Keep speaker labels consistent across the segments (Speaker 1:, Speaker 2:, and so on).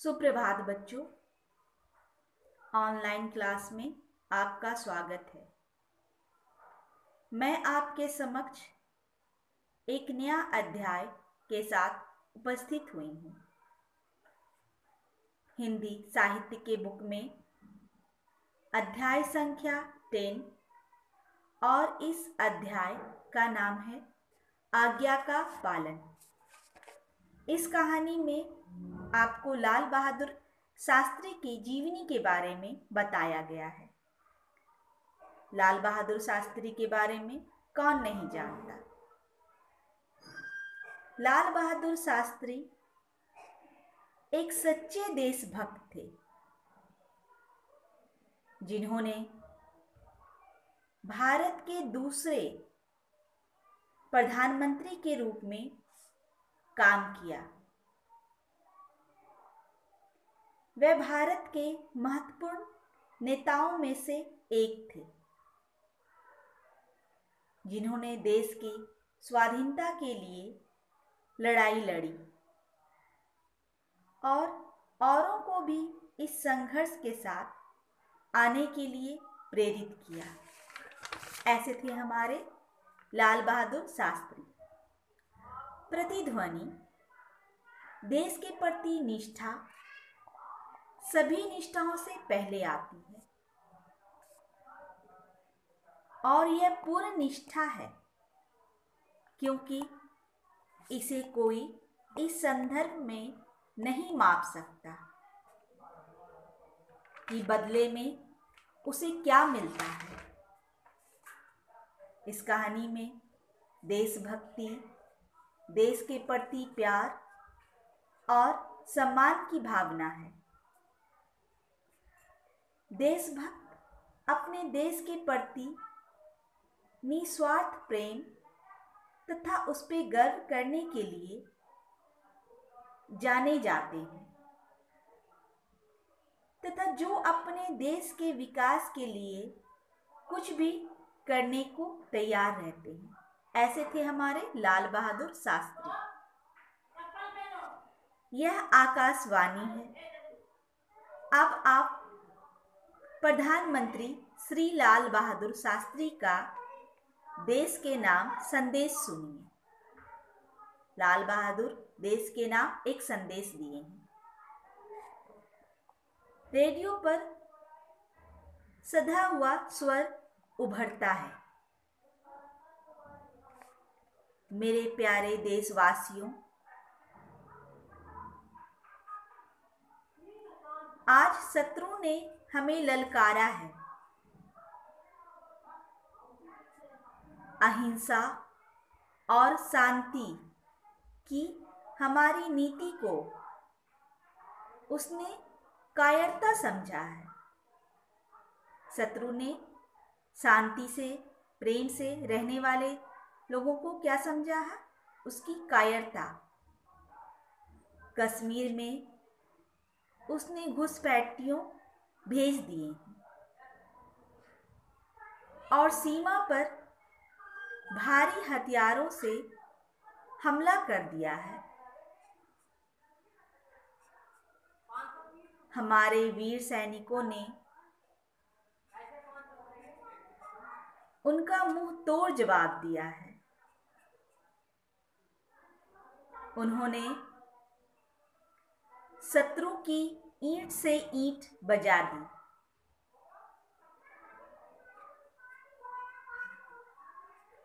Speaker 1: सुप्रभात बच्चों। Online class में आपका स्वागत है। मैं आपके समक्ष एक नया अध्याय के साथ उपस्थित हुई हूँ। हिंदी साहित्य के बुक में अध्याय संख्या टेन और इस अध्याय का नाम है आज्ञा का पालन। इस कहानी में आपको लाल बहादुर शास्त्री की जीवनी के बारे में बताया गया है। लाल बहादुर शास्त्री के बारे में कौन नहीं जानता? लाल बहादुर शास्त्री एक सच्चे देशभक्त थे, जिन्होंने भारत के दूसरे प्रधानमंत्री के रूप में काम किया। वे भारत के महत्वपूर्ण नेताओं में से एक थे, जिन्होंने देश की स्वाधीनता के लिए लड़ाई लड़ी और औरों को भी इस संघर्ष के साथ आने के लिए प्रेरित किया। ऐसे थे हमारे लाल बहादुर शास्त्री। प्रतिध्वनि, देश के प्रति निष्ठा, सभी निष्ठाओं से पहले आती है। और यह पूर्ण निष्ठा है, क्योंकि इसे कोई इस संदर्भ में नहीं माप सकता कि बदले में उसे क्या मिलता है। इस कहानी में देशभक्ति देश के प्रति प्यार और सम्मान की भावना है। देशभक्त अपने देश के प्रति निस्वार्थ प्रेम तथा उस पर गर्व करने के लिए जाने जाते हैं तथा जो अपने देश के विकास के लिए कुछ भी करने को तैयार रहते हैं। ऐसे थे हमारे लाल बहादुर शास्त्री। यह आकाशवाणी है। अब आप प्रधानमंत्री श्री लाल बहादुर शास्त्री का देश के नाम संदेश सुनिए। लाल बहादुर देश के नाम एक संदेश दिए हैं। रेडियो पर सधा हुआ स्वर उभरता है। मेरे प्यारे देशवासियों, आज शत्रु ने हमें ललकारा है। अहिंसा और शांति की हमारी नीति को उसने कायरता समझा है। शत्रु ने शांति से, प्रेम से रहने वाले लोगों को क्या समझा है? उसकी कायरता। कश्मीर में उसने घुसपैठियों भेज दिए और सीमा पर भारी हथियारों से हमला कर दिया है। हमारे वीर सैनिकों ने उनका मुँह तोड़ जवाब दिया है। उन्होंने शत्रु की ईंट से ईंट बजा दी।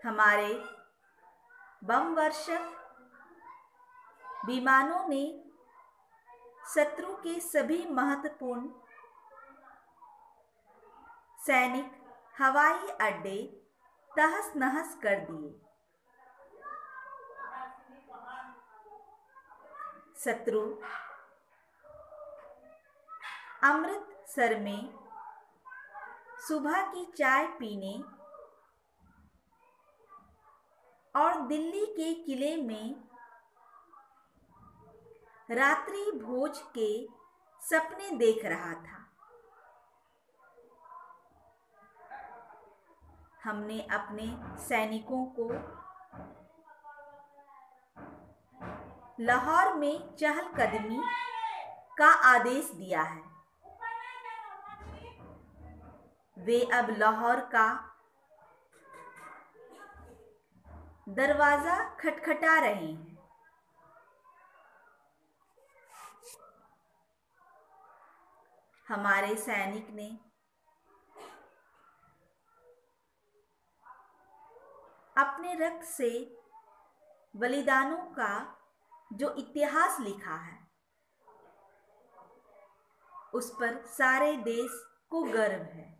Speaker 1: हमारे बम वर्षक विमानों ने शत्रु के सभी महत्वपूर्ण सैनिक हवाई अड्डे तहस नहस कर दिए। शत्रु। अमृतसर में सुबह की चाय पीने और दिल्ली के किले में रात्रि भोज के सपने देख रहा था। हमने अपने सैनिकों को लाहौर में चहलकदमी का आदेश दिया है। वे अब लाहौर का दरवाज़ा खटखटा रहे हैं। हमारे सैनिक ने अपने रक्त से बलिदानों का जो इतिहास लिखा है, उस पर सारे देश को गर्व है।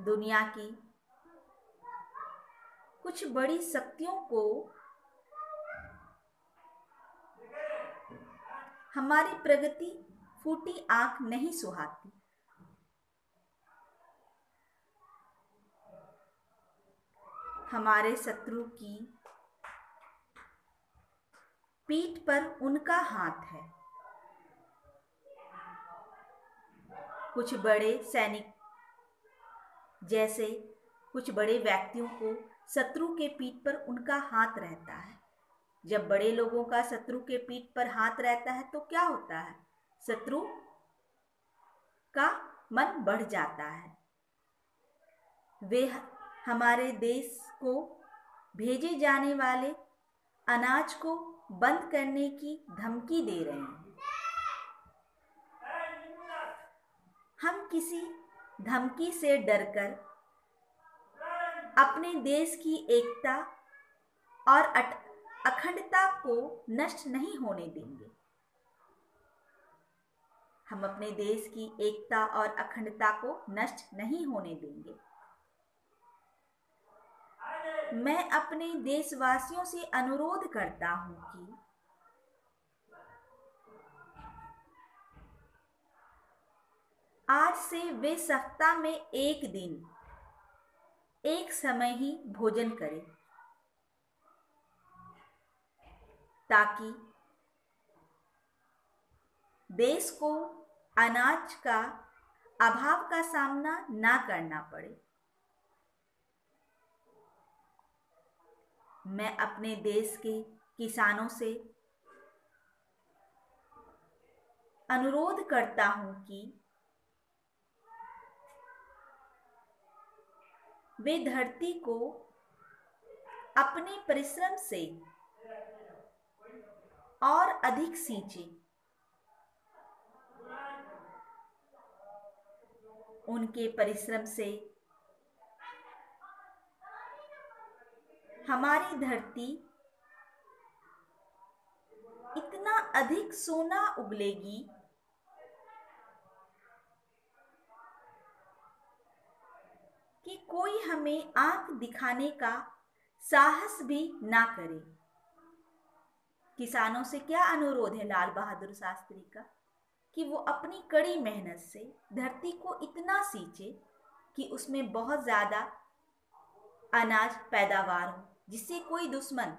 Speaker 1: दुनिया की कुछ बड़ी शक्तियों को हमारी प्रगति फूटी आँख नहीं सुहाती। हमारे शत्रु की पीठ पर उनका हाथ है। कुछ बड़े सैनिक जैसे कुछ बड़े व्यक्तियों को शत्रु के पीठ पर उनका हाथ रहता है। जब बड़े लोगों का शत्रु के पीठ पर हाथ रहता है तो क्या होता है? शत्रु का मन बढ़ जाता है। वे हमारे देश को भेजे जाने वाले अनाज को बंद करने की धमकी दे रहे हैं। हम किसी धमकी से डरकर अपने देश की एकता और अखंडता को नष्ट नहीं होने देंगे। हम अपने देश की एकता और अखंडता को नष्ट नहीं होने देंगे। मैं अपने देशवासियों से अनुरोध करता हूँ कि आज से वे सप्ताह में एक दिन, एक समय ही भोजन करें, ताकि देश को अनाज का अभाव का सामना ना करना पड़े। मैं अपने देश के किसानों से अनुरोध करता हूँ कि वे धरती को अपने परिश्रम से और अधिक सींचे। उनके परिश्रम से हमारी धरती इतना अधिक सोना उगलेगी कि कोई हमें आँख दिखाने का साहस भी ना करे। किसानों से क्या अनुरोध है लाल बहादुर शास्त्री का? कि वो अपनी कड़ी मेहनत से धरती को इतना सींचे कि उसमें बहुत ज़्यादा अनाज पैदावार हो। जिससे कोई दुश्मन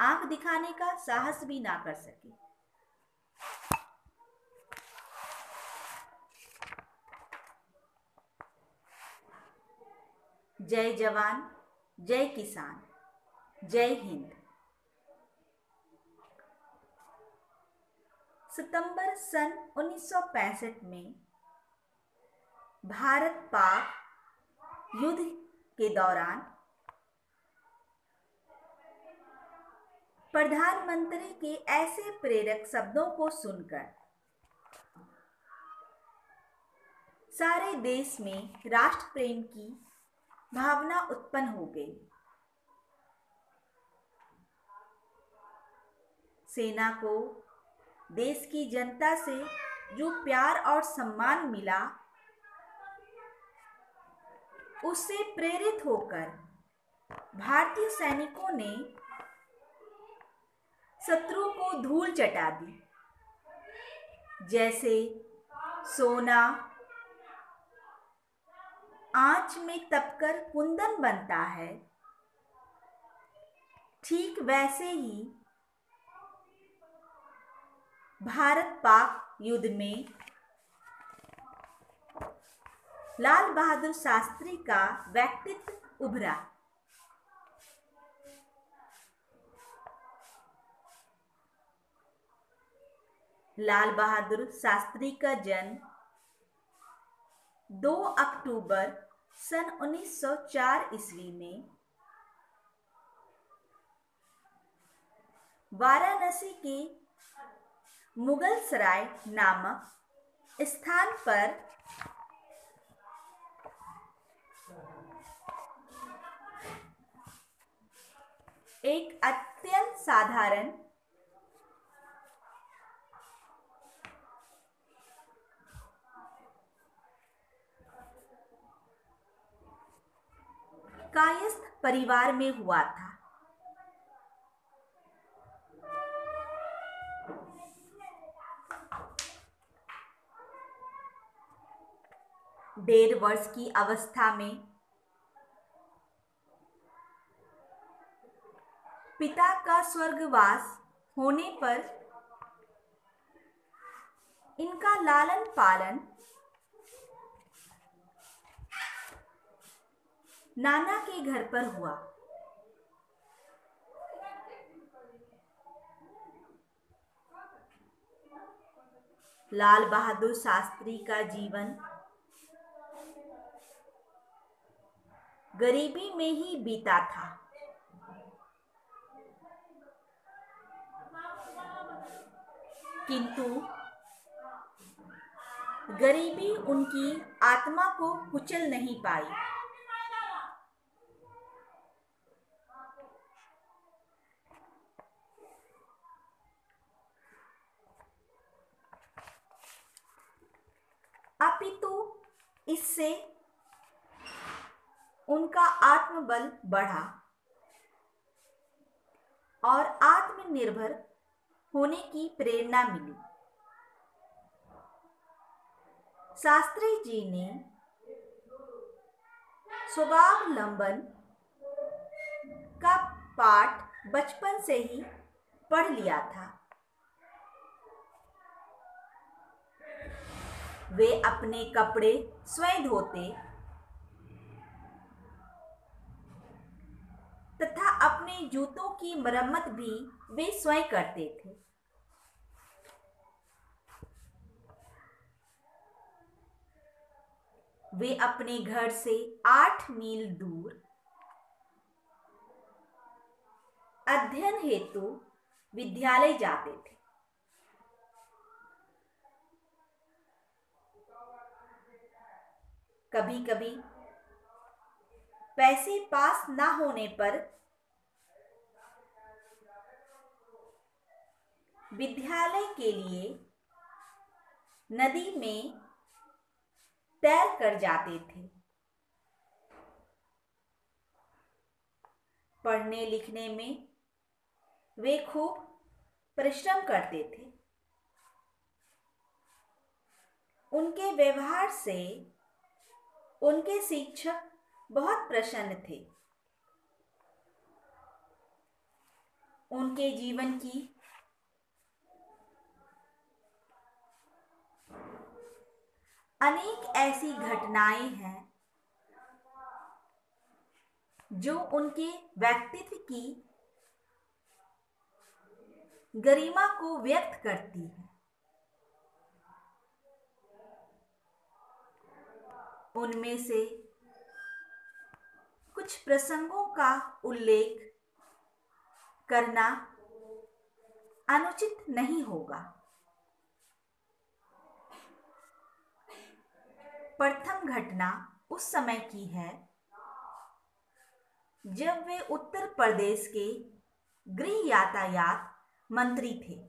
Speaker 1: आँख दिखाने का साहस भी ना कर सके। जय जवान, जय किसान, जय हिंद। सितंबर सन 1965 में भारत पाक युद्ध के दौरान प्रधानमंत्री के ऐसे प्रेरक शब्दों को सुनकर। सारे देश में राष्ट्र प्रेम की भावना उत्पन्न हो गई। सेना को देश की जनता से जो प्यार और सम्मान मिला, उससे प्रेरित होकर भारतीय सैनिकों ने शत्रु को धूल चटा दी। जैसे सोना आँच में तपकर कुंदन बनता है, ठीक वैसे ही भारत पाक युद्ध में लाल बहादुर शास्त्री का व्यक्तित्व उभरा। लाल बहादुर शास्त्री का जन्म 2 अक्टूबर सन 1904 ईस्वी में वाराणसी के मुगल सराय नामक स्थान पर एक अत्यंत साधारण कायस्थ परिवार में हुआ था। डेढ़ वर्ष की अवस्था में पिता का स्वर्गवास होने पर इनका लालन पालन नाना के घर पर हुआ। लाल बहादुर शास्त्री का जीवन। गरीबी में ही बीता था। किंतु गरीबी उनकी आत्मा को कुचल नहीं पाई। आत्मबल बढ़ा। और आत्मनिर्भर होने की प्रेरणा मिली। शास्त्री जी ने स्वभावलंबन का पाठ बचपन से ही पढ़ लिया था। वे अपने कपड़े स्वयं धोते तथा अपने जूतों की मरम्मत भी वे स्वयं करते थे। वे अपने घर से आठ मील दूर अध्ययन हेतु विद्यालय जाते थे। कभी कभी पैसे पास ना होने पर विद्यालय के लिए नदी में तैर कर जाते थे। पढ़ने लिखने में वे खूब परिश्रम करते थे। उनके व्यवहार से उनके शिक्षक बहुत प्रसन्न थे। उनके जीवन की अनेक ऐसी घटनाएँ हैं जो उनके व्यक्तित्व की गरिमा को व्यक्त करती है। उनमें से कुछ प्रसंगों का उल्लेख करना अनुचित नहीं होगा। प्रथम घटना उस समय की है जब वे उत्तर प्रदेश के गृह यातायात मंत्री थे।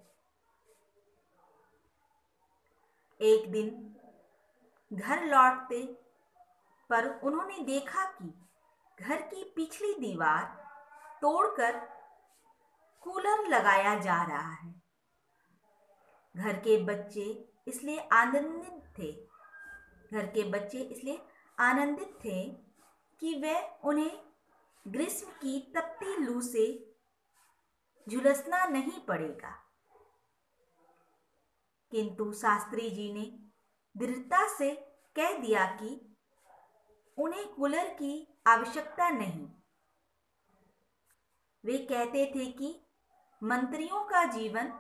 Speaker 1: एक दिन घर लौटते पर उन्होंने देखा कि घर की पिछली दीवार तोड़कर कूलर लगाया जा रहा है। घर के बच्चे इसलिए आनंदित थे। घर के बच्चे इसलिए आनंदित थे कि वह उन्हें ग्रीष्म की तपती लू से झुलसना नहीं पड़ेगा। किंतु शास्त्री जी ने दृढ़ता से कह दिया कि उन्हें कूलर की आवश्यकता नहीं। वे कहते थे कि मंत्रियों का जीवन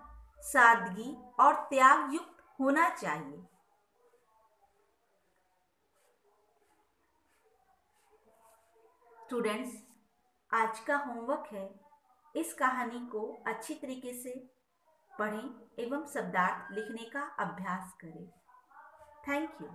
Speaker 1: सादगी और त्याग युक्त होना चाहिए। स्टूडेंट्स आज का होमवर्क है। इस कहानी को अच्छी तरीके से पढ़ें एवं शब्दार्थ लिखने का अभ्यास करें। Thank you